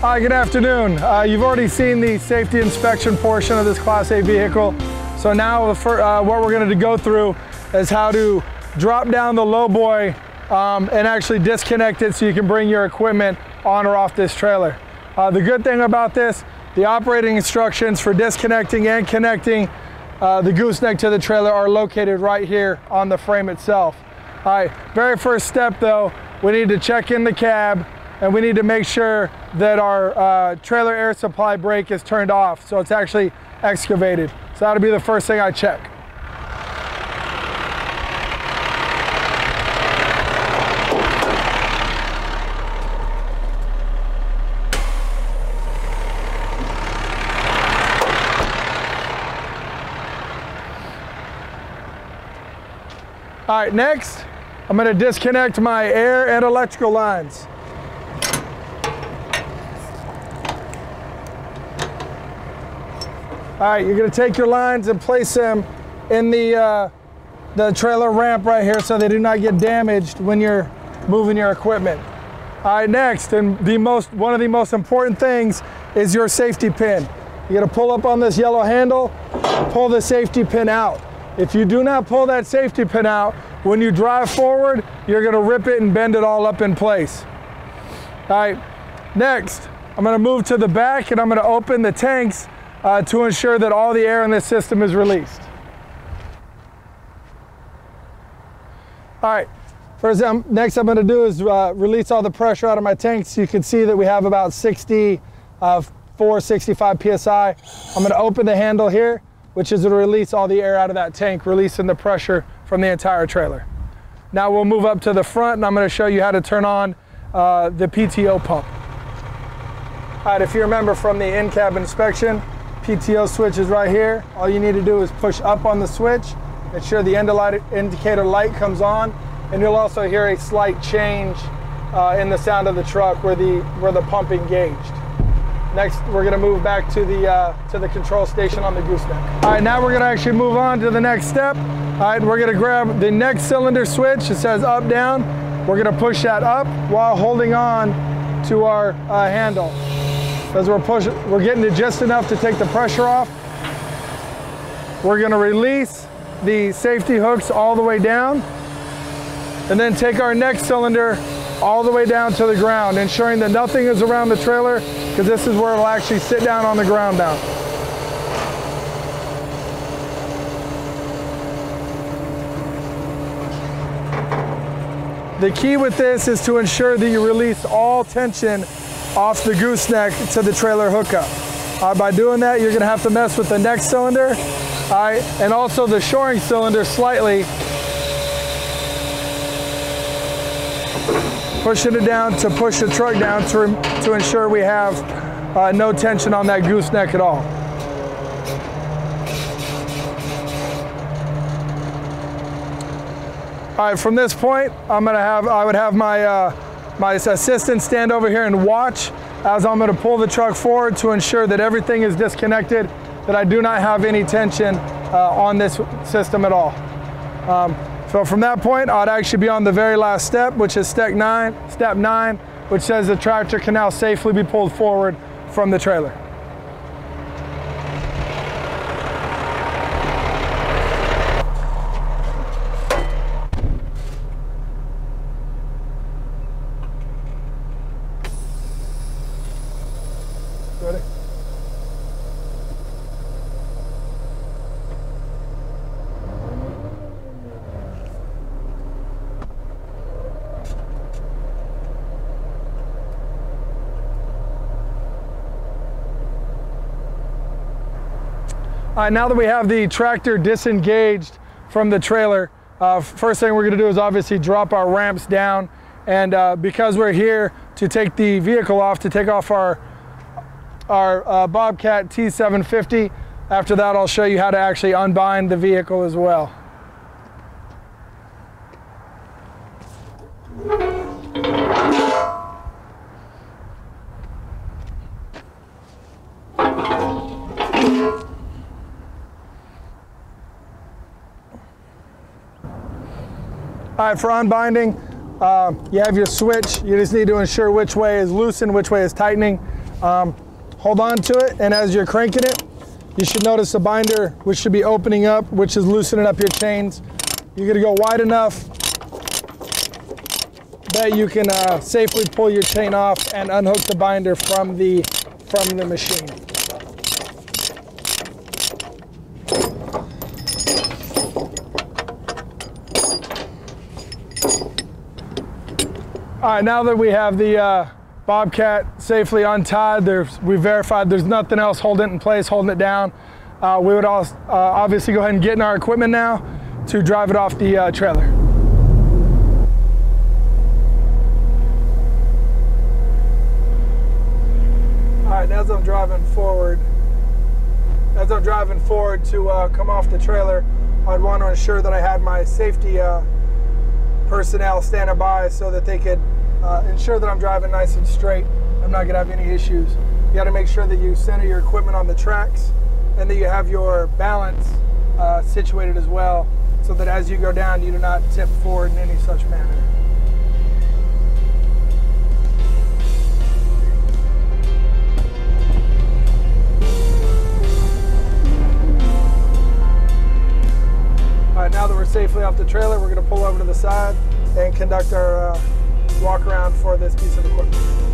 Hi, good afternoon. Uh, you've already seen the safety inspection portion of this Class A vehicle. So now uh, what we're going to go through is how to drop down the lowboy um, and actually disconnect it so you can bring your equipment on or off this trailer. Uh, the good thing about this, the operating instructions for disconnecting and connecting uh, the gooseneck to the trailer are located right here on the frame itself. All right, very first step though, we need to check in the cab and we need to make sure that our uh, trailer air supply brake is turned off so it's actually excavated. So that'll be the first thing I check. All right, next, I'm gonna disconnect my air and electrical lines. All right, you're gonna take your lines and place them in the, uh, the trailer ramp right here so they do not get damaged when you're moving your equipment. All right, next, and the most, one of the most important things is your safety pin. You gotta pull up on this yellow handle, pull the safety pin out. If you do not pull that safety pin out, when you drive forward, you're gonna rip it and bend it all up in place. All right, next, I'm gonna move to the back and I'm gonna open the tanks uh, to ensure that all the air in this system is released. All right, first, um, next I'm gonna do is uh, release all the pressure out of my tanks. You can see that we have about 60, uh, 465 PSI. I'm gonna open the handle here, which is to release all the air out of that tank, releasing the pressure from the entire trailer. Now we'll move up to the front and I'm gonna show you how to turn on uh, the PTO pump. All right, if you remember from the in-cab inspection, PTO switch is right here. All you need to do is push up on the switch, make sure the indicator light comes on, and you'll also hear a slight change uh, in the sound of the truck where the, where the pump engaged. Next, we're gonna move back to the, uh, to the control station on the gooseneck. All right, now we're gonna actually move on to the next step. All right, we're gonna grab the neck cylinder switch. It says up, down. We're gonna push that up while holding on to our uh, handle as we're pushing, we're getting it just enough to take the pressure off. We're gonna release the safety hooks all the way down and then take our neck cylinder all the way down to the ground, ensuring that nothing is around the trailer because this is where it'll actually sit down on the ground now. The key with this is to ensure that you release all tension off the gooseneck to the trailer hookup. Uh, by doing that, you're gonna have to mess with the neck cylinder and also the shoring cylinder slightly. Pushing it down to push the truck down to, to ensure we have uh, no tension on that gooseneck at all. All right, from this point, I'm gonna have, I would have my uh, my assistant stand over here and watch as I'm gonna pull the truck forward to ensure that everything is disconnected, that I do not have any tension uh, on this system at all. Um, so from that point, I'd actually be on the very last step, which is step nine, step nine, which says the tractor can now safely be pulled forward from the trailer. Right, now that we have the tractor disengaged from the trailer, uh, first thing we're gonna do is obviously drop our ramps down. And uh, because we're here to take the vehicle off, to take off our our uh, Bobcat T750. After that, I'll show you how to actually unbind the vehicle as well. All right, for unbinding, uh, you have your switch. You just need to ensure which way is loosened, which way is tightening. Um, hold on to it, and as you're cranking it, you should notice the binder, which should be opening up, which is loosening up your chains. You're gonna go wide enough that you can uh, safely pull your chain off and unhook the binder from the from the machine. All right, now that we have the uh, Bobcat safely untied, there's, we verified there's nothing else holding it in place, holding it down. Uh, we would also, uh, obviously go ahead and get in our equipment now to drive it off the uh, trailer. All right, now as I'm driving forward, as I'm driving forward to uh, come off the trailer, I'd want to ensure that I had my safety uh, personnel standing by so that they could uh, ensure that I'm driving nice and straight. I'm not gonna have any issues. You gotta make sure that you center your equipment on the tracks and that you have your balance uh, situated as well so that as you go down, you do not tip forward in any such manner. All right, now that we're safely off the trailer, we're gonna pull over to the side and conduct our uh, walk around for this piece of equipment.